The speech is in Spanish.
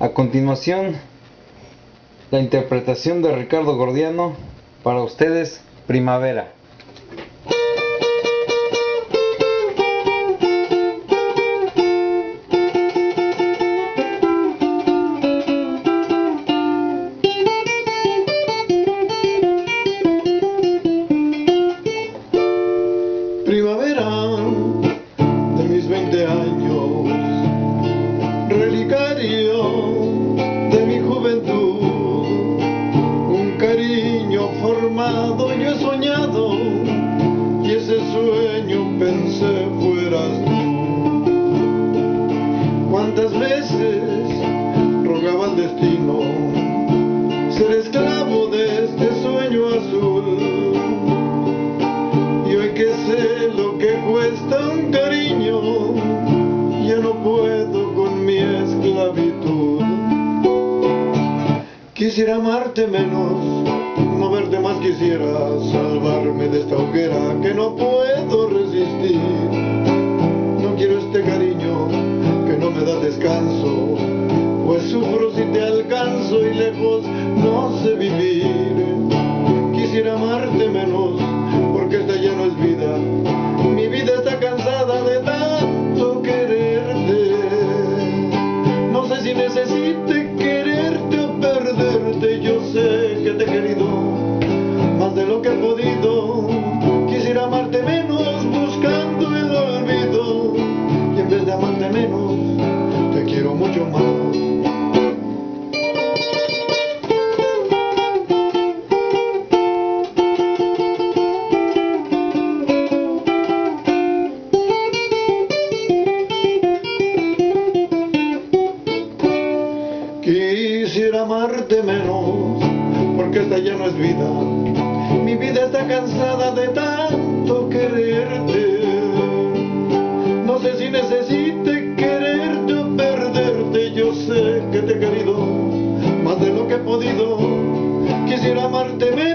A continuación, la interpretación de Ricardo Gordiano para ustedes, Primavera. Primavera de mis 20 años, yo he soñado y ese sueño pensé fueras tú. ¿Cuántas veces rogaba al destino ser esclavo de este sueño azul? Y hoy que sé lo que cuesta un cariño, ya no puedo con mi esclavitud. Quisiera amarte menos, quisiera, salvarme de esta hoguera que no puedo resistir. No quiero este cariño que no me da descanso, pues sufro si te alcanzo y lejos Quisiera amarte menos, porque esta ya no es vida. Mi vida está cansada de tanto quererte. No sé si necesite quererte o perderte. Yo sé que te he querido más de lo que he podido. Quisiera amarte menos.